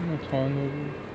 那船都。